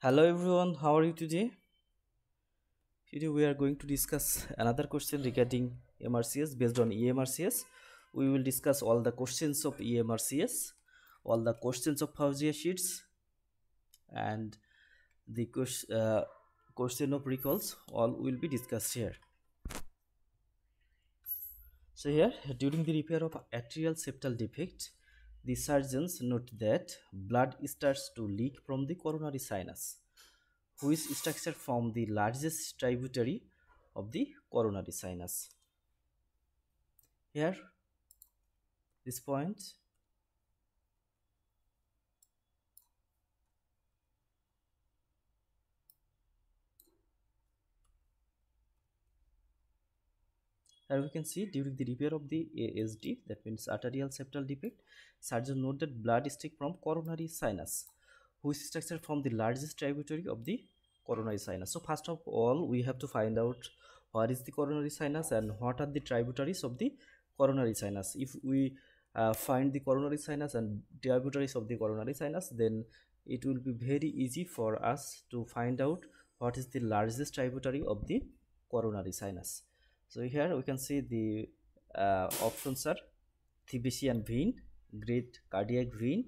Hello everyone, how are you today? Today we are going to discuss another question regarding MRCS based on EMRCS. We will discuss all the questions of EMRCS, all the questions of Fawzia sheets, and the question, uh, question of recalls. All will be discussed here. So here, during the repair of atrial septal defect, the surgeons note that blood starts to leak from the coronary sinus, which is structured from the largest tributary of the coronary sinus. Here, this point Here we can see during the repair of the ASD, that means arterial septal defect, surgeon noted that blood stick from coronary sinus, which is from the largest tributary of the coronary sinus. So first of all, we have to find out what is the coronary sinus and what are the tributaries of the coronary sinus. If we uh, find the coronary sinus and tributaries of the coronary sinus, then it will be very easy for us to find out what is the largest tributary of the coronary sinus so here we can see the uh, options are Thebesian vein, great cardiac vein,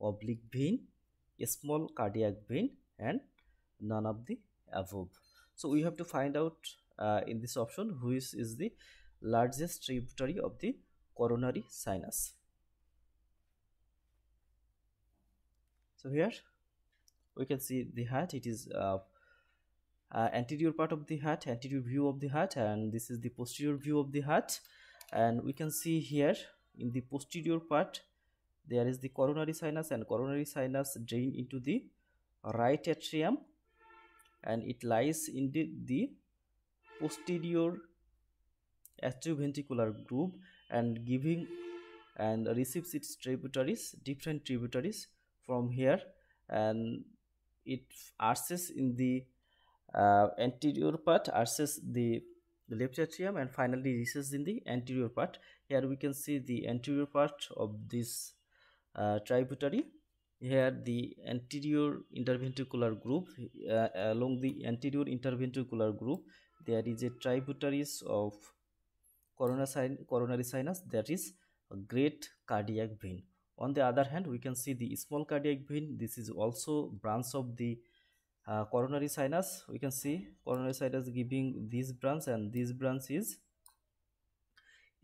oblique vein, a small cardiac vein and none of the above. So we have to find out uh, in this option which is the largest tributary of the coronary sinus. So here we can see the heart it is uh, uh, anterior part of the heart anterior view of the heart and this is the posterior view of the heart. And we can see here in the posterior part there is the coronary sinus and coronary sinus drain into the right atrium and it lies in the, the posterior atrioventricular groove and giving and receives its tributaries different tributaries from here. And it arches in the uh, anterior part arches the left atrium and finally reaches in the anterior part. Here we can see the anterior part of this uh, tributary. Here the anterior interventricular groove uh, along the anterior interventricular groove there is a tributaries of coronary sinus that is a great cardiac vein. On the other hand we can see the small cardiac vein. This is also branch of the uh, coronary sinus we can see coronary sinus giving this branch and this branch is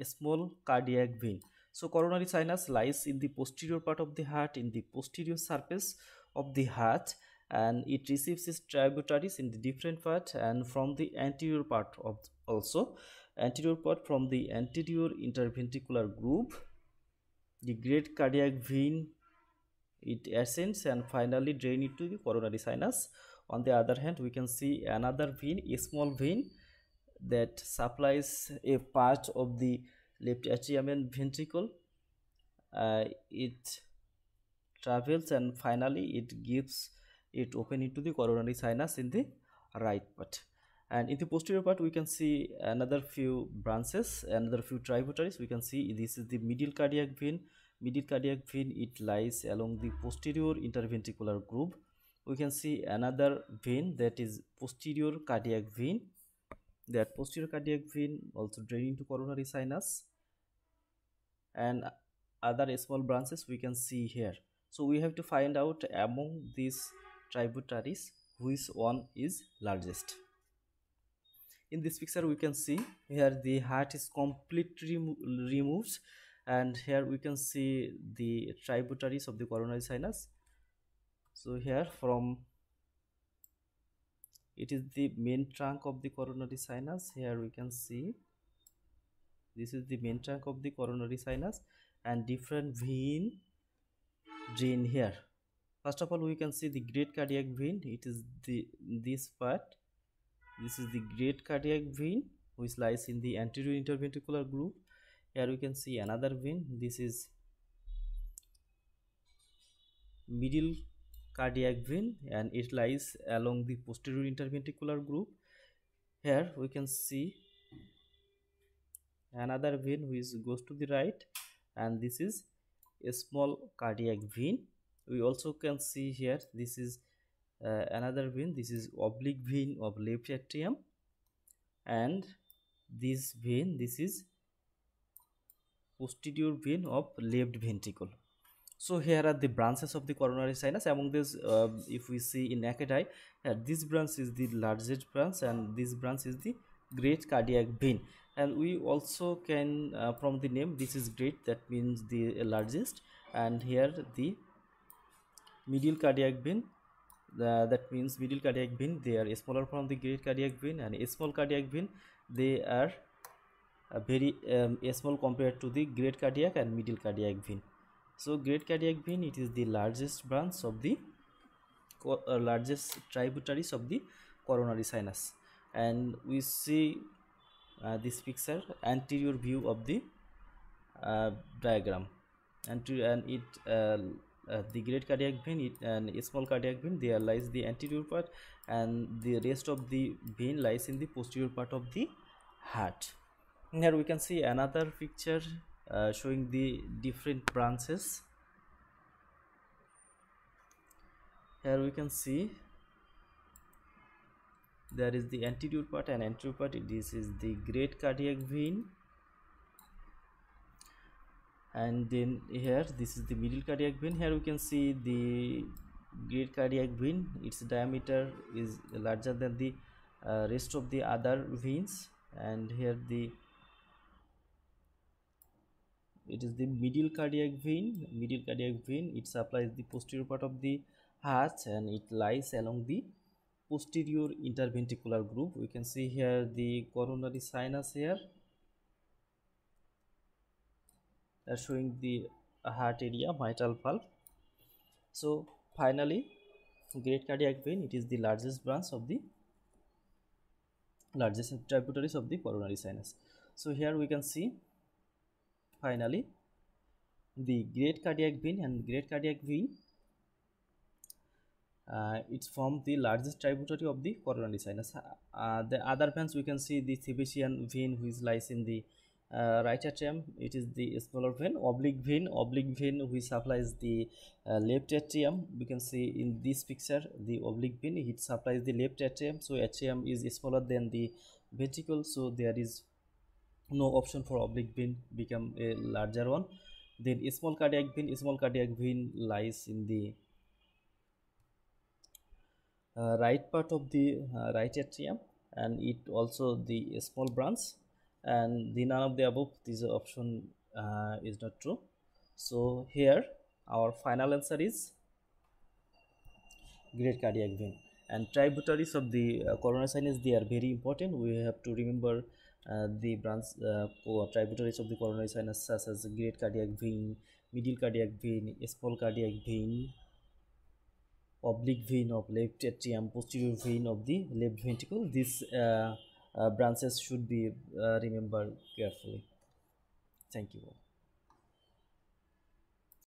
a small cardiac vein. So coronary sinus lies in the posterior part of the heart in the posterior surface of the heart and it receives its tributaries in the different part and from the anterior part of also. Anterior part from the anterior interventricular groove the great cardiac vein it ascends and finally drain into the coronary sinus on the other hand we can see another vein a small vein that supplies a part of the left atrium and ventricle. Uh, it travels and finally it gives it open into the coronary sinus in the right part and in the posterior part we can see another few branches another few tributaries. We can see this is the medial cardiac vein. Medial cardiac vein it lies along the posterior interventricular groove we can see another vein that is posterior cardiac vein. That posterior cardiac vein also draining to coronary sinus. And other small branches we can see here. So we have to find out among these tributaries which one is largest. In this picture we can see here the heart is completely removed. And here we can see the tributaries of the coronary sinus so here from it is the main trunk of the coronary sinus. Here we can see this is the main trunk of the coronary sinus and different vein drain here. First of all we can see the great cardiac vein. It is the this part. This is the great cardiac vein which lies in the anterior interventricular groove here we can see another vein. This is middle cardiac vein and it lies along the posterior interventricular groove here we can see another vein which goes to the right and this is a small cardiac vein. We also can see here this is uh, another vein. This is oblique vein of left atrium and this vein this is posterior vein of left ventricle so here are the branches of the coronary sinus. Among this uh, if we see in naked eye uh, this branch is the largest branch and this branch is the great cardiac vein. And we also can uh, from the name this is great that means the largest. And here the medial cardiac vein uh, that means medial cardiac vein they are smaller from the great cardiac vein and small cardiac vein. They are uh, very um, small compared to the great cardiac and medial cardiac vein so great cardiac vein it is the largest branch of the uh, largest tributaries of the coronary sinus. And we see uh, this picture anterior view of the uh, diagram. Anterior and it uh, uh, the great cardiac vein it, and small cardiac vein there lies the anterior part and the rest of the vein lies in the posterior part of the heart. Here we can see another picture uh, showing the different branches. Here we can see there is the anterior part and anterior part. This is the great cardiac vein. And then here this is the middle cardiac vein. Here we can see the great cardiac vein. Its diameter is larger than the uh, rest of the other veins. And here the it is the middle cardiac vein. Middle cardiac vein it supplies the posterior part of the heart and it lies along the posterior interventricular groove. We can see here the coronary sinus here. Are showing the heart area mitral valve so finally great cardiac vein it is the largest branch of the largest tributaries of the coronary sinus. So here we can see finally the great cardiac vein and great cardiac vein uh, it's from the largest tributary of the coronary sinus. Uh, the other veins we can see the Thebesian vein which lies in the uh, right atrium. It is the smaller vein oblique vein. Oblique vein which supplies the uh, left atrium. We can see in this picture the oblique vein it supplies the left atrium. So atrium is smaller than the ventricle. So there is no option for oblique vein become a larger one. Then small cardiac vein small cardiac vein lies in the uh, right part of the uh, right atrium and it also the small branch. And the none of the above this option uh, is not true. So here our final answer is great cardiac vein and tributaries of the uh, coronary sinus they are very important. We have to remember the branch tributaries of the coronary sinus such as great cardiac vein, middle cardiac vein, small cardiac vein, oblique vein of left atrium, posterior vein of the left ventricle. These uh, uh branches should be uh, remembered carefully. Thank you.